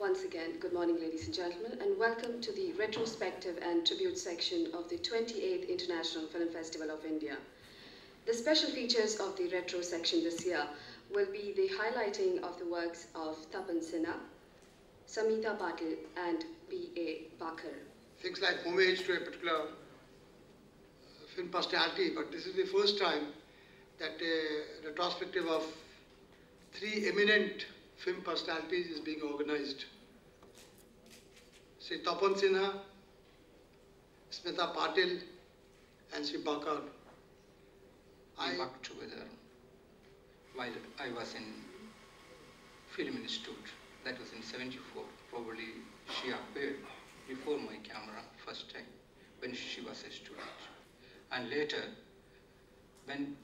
Once again, good morning, ladies and gentlemen, and welcome to the retrospective and tribute section of the 28th International Film Festival of India. The special features of the retro section this year will be the highlighting of the works of Tapan Sinha, Samita Patil, and B.A. Backer. things like homage to a particular uh, film personality, but this is the first time that a retrospective of three eminent film personalities is being organized. Sri Tapan Sinha, Smita Patil, and Sri Backer. I I, worked together while I was in Film Institute. That was in 74. Probably she appeared before my camera first time when she was a student. And later, when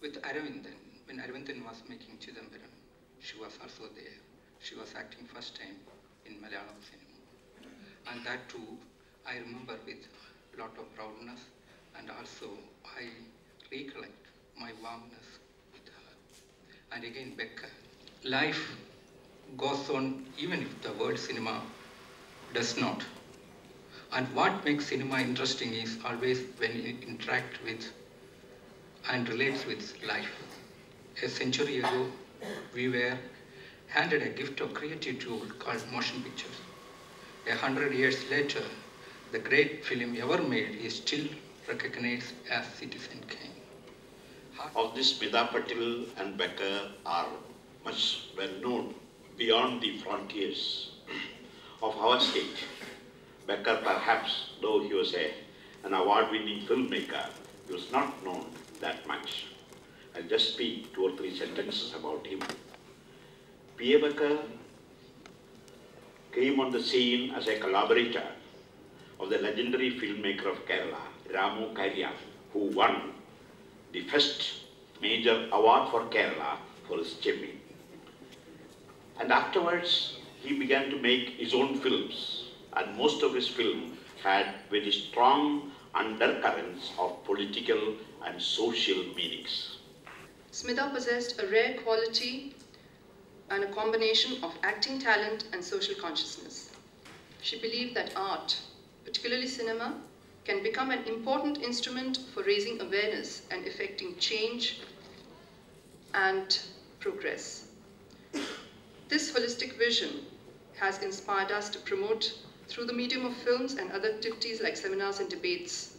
with Aravindan, when Aravindan was making Chidambaram, she was also there. She was acting first time in Malayalam cinema. And that too, I remember with a lot of proudness and also I recollect my warmness with her. And again, Backer. Life goes on even if the word cinema does not. And what makes cinema interesting is always when it interact with and relates with life. A century ago, we were handed a gift of creative tool called motion pictures. A hundred years later, the great film ever made is still recognized as Citizen Kane. of this Smita Patil and Backer are much well known beyond the frontiers of our state. Backer perhaps, though he was a, an award-winning filmmaker, he was not known that much. I'll just speak two or three sentences about him. P.A. Backer came on the scene as a collaborator of the legendary filmmaker of Kerala, Ramu Kariat, who won the first major award for Kerala for his Chemmeen. And afterwards, he began to make his own films, and most of his film had very strong undercurrents of political and social meanings. Smita possessed a rare quality and a combination of acting talent and social consciousness. She believed that art, particularly cinema, can become an important instrument for raising awareness and effecting change and progress. This holistic vision has inspired us to promote, through the medium of films and other activities like seminars and debates,